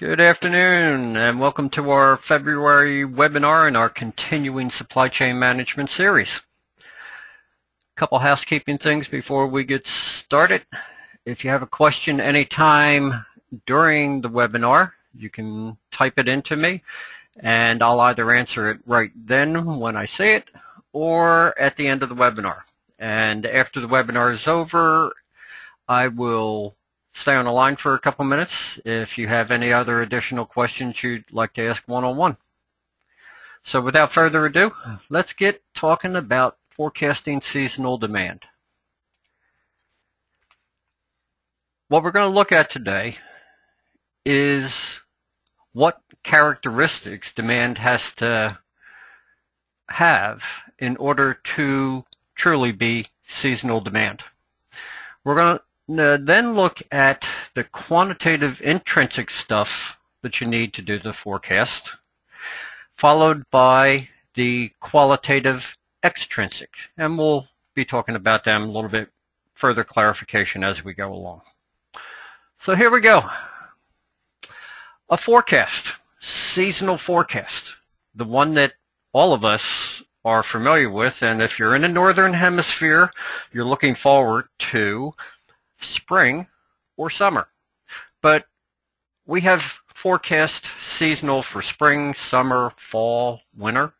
Good afternoon and welcome to our February webinar in our continuing supply chain management series. A couple housekeeping things before we get started. If you have a question anytime during the webinar, you can type it into me and I'll either answer it right then when I say it or at the end of the webinar. And after the webinar is over, I will stay on the line for a couple minutes if you have any other additional questions you'd like to ask one-on-one. -on -one. So without further ado, let's get talking about forecasting seasonal demand. What we're going to look at today is what characteristics demand has to have in order to truly be seasonal demand. We're going to then look at the quantitative intrinsic stuff that you need to do the forecast, followed by the qualitative extrinsic. And we'll be talking about them a little bit further clarification as we go along. So here we go. A forecast, seasonal forecast, the one that all of us are familiar with. And if you're in the northern hemisphere, you're looking forward to spring or summer. But we have forecast seasonal for spring, summer, fall, winter.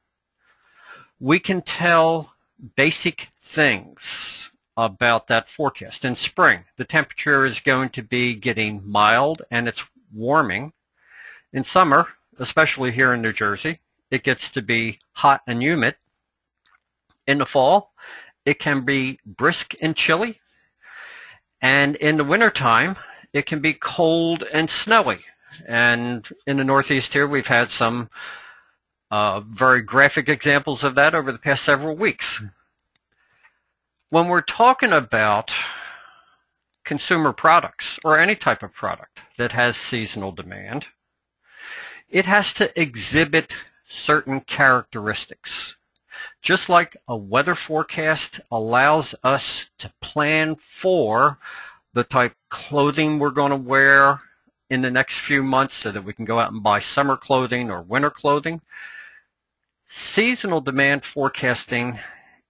We can tell basic things about that forecast. In spring, the temperature is going to be getting mild and it's warming. In summer, especially here in New Jersey, it gets to be hot and humid. In the fall, it can be brisk and chilly and in the wintertime, it can be cold and snowy. And in the Northeast here, we've had some uh, very graphic examples of that over the past several weeks. When we're talking about consumer products or any type of product that has seasonal demand, it has to exhibit certain characteristics. Just like a weather forecast allows us to plan for the type clothing we're going to wear in the next few months so that we can go out and buy summer clothing or winter clothing. Seasonal demand forecasting,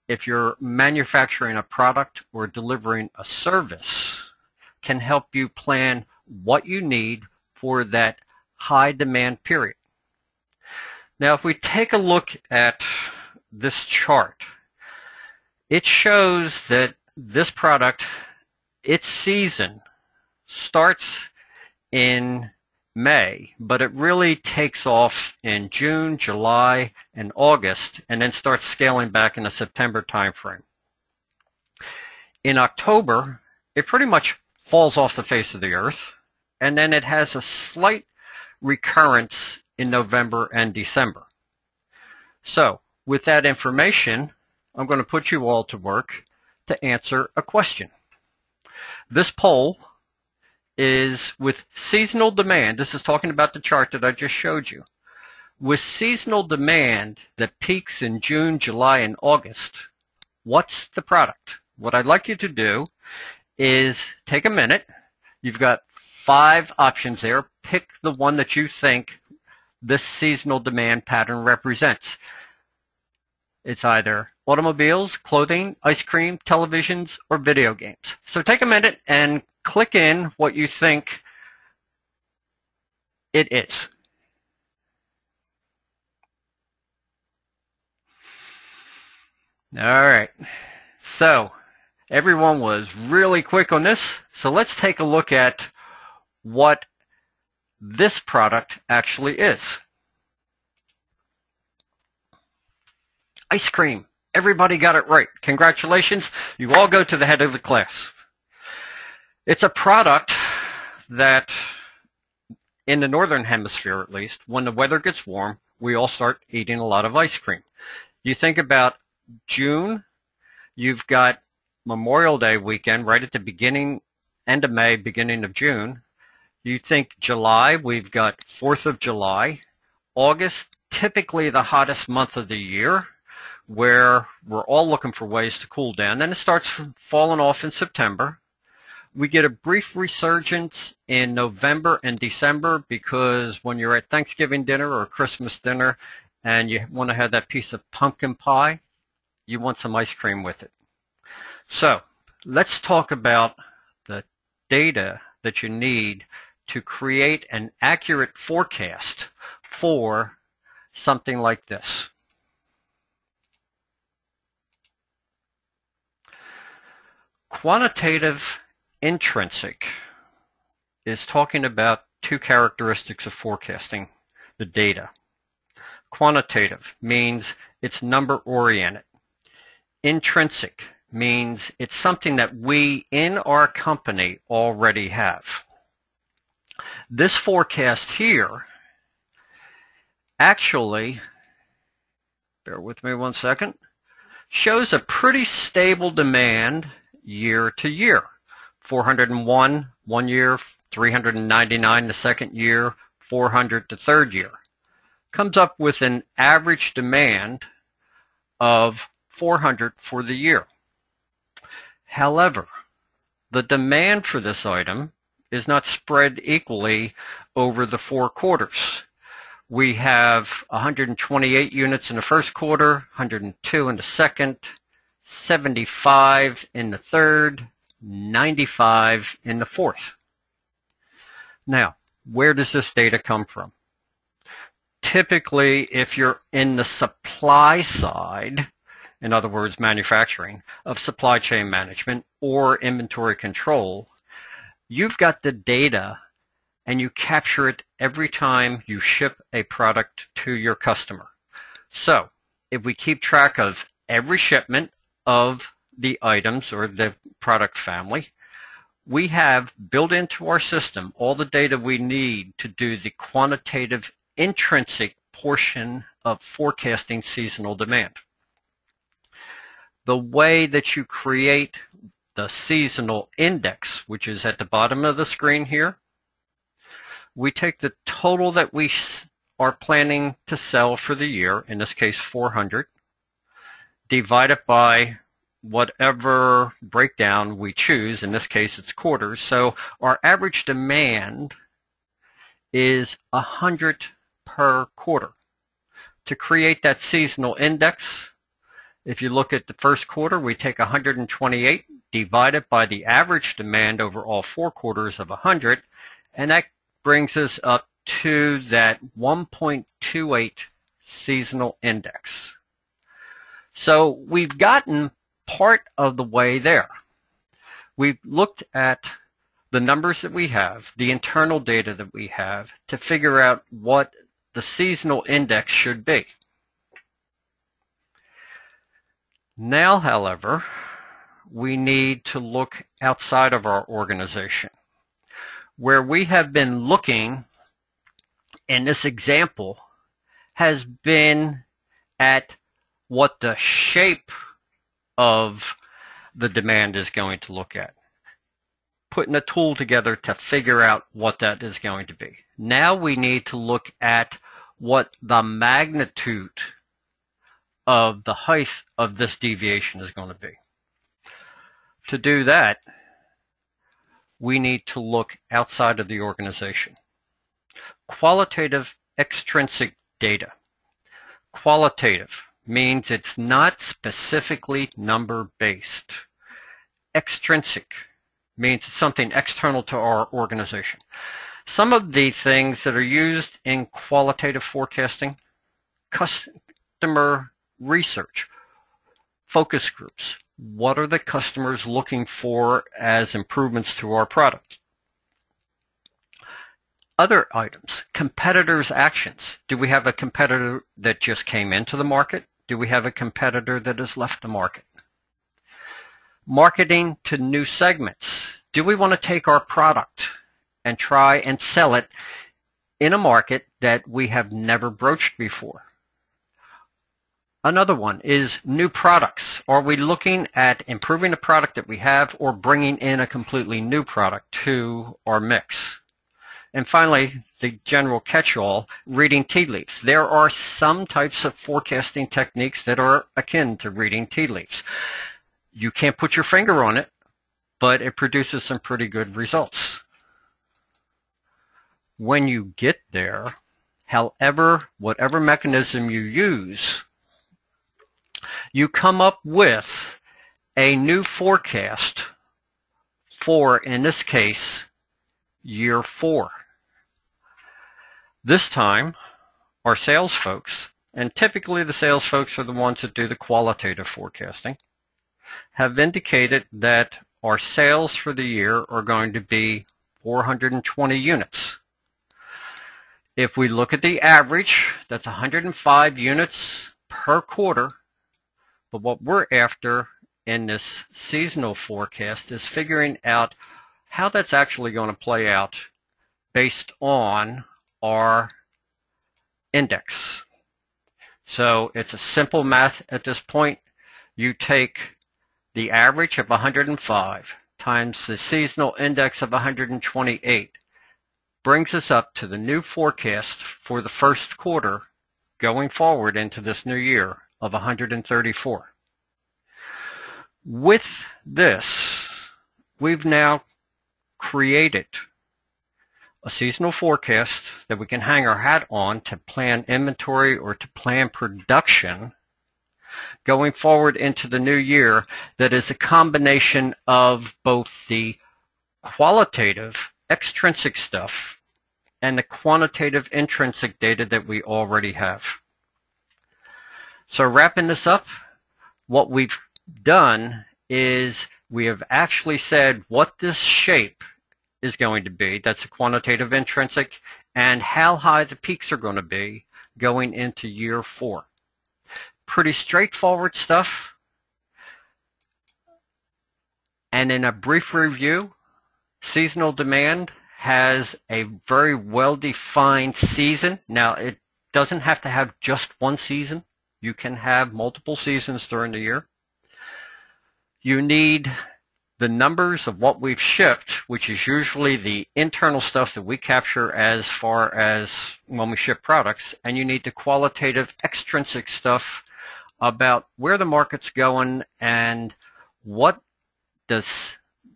if you're manufacturing a product or delivering a service, can help you plan what you need for that high demand period. Now, if we take a look at this chart, it shows that this product, its season starts in May, but it really takes off in June, July, and August, and then starts scaling back in the September timeframe. In October, it pretty much falls off the face of the earth, and then it has a slight recurrence in November and December. So with that information, I'm going to put you all to work to answer a question. This poll is with seasonal demand. This is talking about the chart that I just showed you. With seasonal demand that peaks in June, July, and August, what's the product? What I'd like you to do is take a minute. You've got five options there. Pick the one that you think this seasonal demand pattern represents. It's either automobiles, clothing, ice cream, televisions, or video games. So take a minute and click in what you think it is. All right. So everyone was really quick on this. So let's take a look at what this product actually is. Ice cream. Everybody got it right. Congratulations. You all go to the head of the class. It's a product that, in the northern hemisphere at least, when the weather gets warm, we all start eating a lot of ice cream. You think about June, you've got Memorial Day weekend right at the beginning, end of May, beginning of June. You think July, we've got 4th of July. August, typically the hottest month of the year where we're all looking for ways to cool down. Then it starts falling off in September. We get a brief resurgence in November and December because when you're at Thanksgiving dinner or Christmas dinner and you want to have that piece of pumpkin pie, you want some ice cream with it. So let's talk about the data that you need to create an accurate forecast for something like this. Quantitative intrinsic is talking about two characteristics of forecasting, the data. Quantitative means it's number oriented. Intrinsic means it's something that we in our company already have. This forecast here actually, bear with me one second, shows a pretty stable demand year to year. 401 one year, 399 the second year, 400 the third year. Comes up with an average demand of 400 for the year. However, the demand for this item is not spread equally over the four quarters. We have 128 units in the first quarter, 102 in the second, 75 in the third, 95 in the fourth. Now, where does this data come from? Typically, if you're in the supply side, in other words, manufacturing, of supply chain management or inventory control, you've got the data and you capture it every time you ship a product to your customer. So if we keep track of every shipment of the items or the product family, we have built into our system all the data we need to do the quantitative intrinsic portion of forecasting seasonal demand. The way that you create the seasonal index, which is at the bottom of the screen here, we take the total that we are planning to sell for the year, in this case 400, divide it by whatever breakdown we choose. In this case, it's quarters. So our average demand is 100 per quarter. To create that seasonal index, if you look at the first quarter, we take 128, divide it by the average demand over all four quarters of 100, and that brings us up to that 1.28 seasonal index. So we've gotten part of the way there. We've looked at the numbers that we have, the internal data that we have, to figure out what the seasonal index should be. Now, however, we need to look outside of our organization. Where we have been looking in this example has been at what the shape of the demand is going to look at. Putting a tool together to figure out what that is going to be. Now we need to look at what the magnitude of the height of this deviation is going to be. To do that, we need to look outside of the organization. Qualitative extrinsic data. Qualitative means it's not specifically number-based. Extrinsic means something external to our organization. Some of the things that are used in qualitative forecasting, customer research, focus groups. What are the customers looking for as improvements to our product? Other items, competitors' actions. Do we have a competitor that just came into the market? Do we have a competitor that has left the market? Marketing to new segments. Do we want to take our product and try and sell it in a market that we have never broached before? Another one is new products. Are we looking at improving the product that we have or bringing in a completely new product to our mix? And finally, the general catch-all, reading tea leaves. There are some types of forecasting techniques that are akin to reading tea leaves. You can't put your finger on it, but it produces some pretty good results. When you get there, however, whatever mechanism you use, you come up with a new forecast for, in this case, year four. This time, our sales folks, and typically the sales folks are the ones that do the qualitative forecasting, have indicated that our sales for the year are going to be 420 units. If we look at the average, that's 105 units per quarter. But what we're after in this seasonal forecast is figuring out how that's actually going to play out based on our index. So it's a simple math at this point. You take the average of 105 times the seasonal index of 128 brings us up to the new forecast for the first quarter going forward into this new year of 134. With this, we've now created a seasonal forecast that we can hang our hat on to plan inventory or to plan production going forward into the new year that is a combination of both the qualitative extrinsic stuff and the quantitative intrinsic data that we already have. So wrapping this up, what we've done is we have actually said what this shape is going to be. That's a quantitative intrinsic and how high the peaks are going to be going into year four. Pretty straightforward stuff. And in a brief review, seasonal demand has a very well-defined season. Now, it doesn't have to have just one season. You can have multiple seasons during the year. You need the numbers of what we've shipped, which is usually the internal stuff that we capture as far as when we ship products, and you need the qualitative extrinsic stuff about where the market's going and what does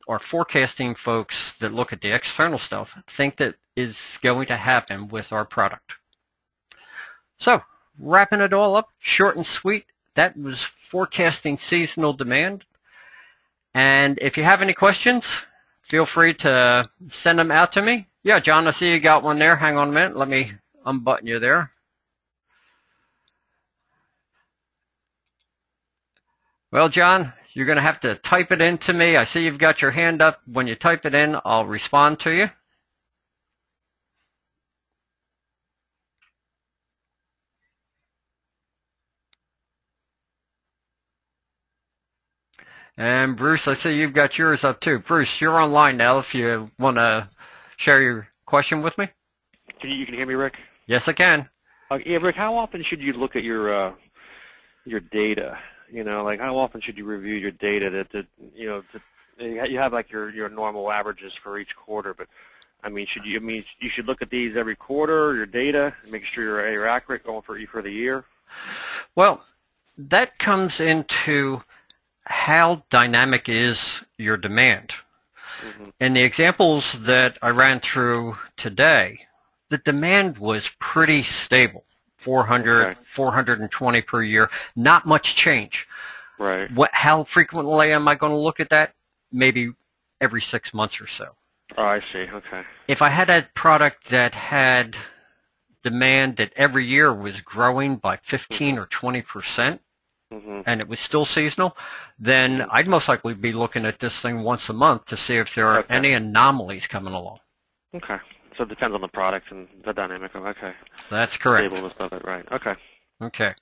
our forecasting folks that look at the external stuff think that is going to happen with our product. So wrapping it all up, short and sweet, that was forecasting seasonal demand. And if you have any questions, feel free to send them out to me. Yeah, John, I see you got one there. Hang on a minute. Let me unbutton you there. Well, John, you're going to have to type it in to me. I see you've got your hand up. When you type it in, I'll respond to you. And Bruce, I see you've got yours up too. Bruce, you're online now if you want to share your question with me. Can you, you can hear me, Rick? Yes, I can. Uh, yeah, Rick, how often should you look at your uh, your data? You know, like how often should you review your data that, that you know, to, you have like your, your normal averages for each quarter, but I mean, should you, I mean, you should look at these every quarter, your data, and make sure you're, you're accurate going for, for the year? Well, that comes into how dynamic is your demand. Mm-hmm. In the examples that I ran through today, the demand was pretty stable. 400, okay. 420 per year. Not much change. Right. What? How frequently am I going to look at that? Maybe every six months or so. Oh, I see. Okay. If I had a product that had demand that every year was growing by 15 mm-hmm. or 20 percent, mm-hmm. and it was still seasonal, then mm-hmm. I'd most likely be looking at this thing once a month to see if there are okay. any anomalies coming along. Okay. So it depends on the product and the dynamic. Of okay. That's correct. Stable and stuff. Right. Okay. Okay.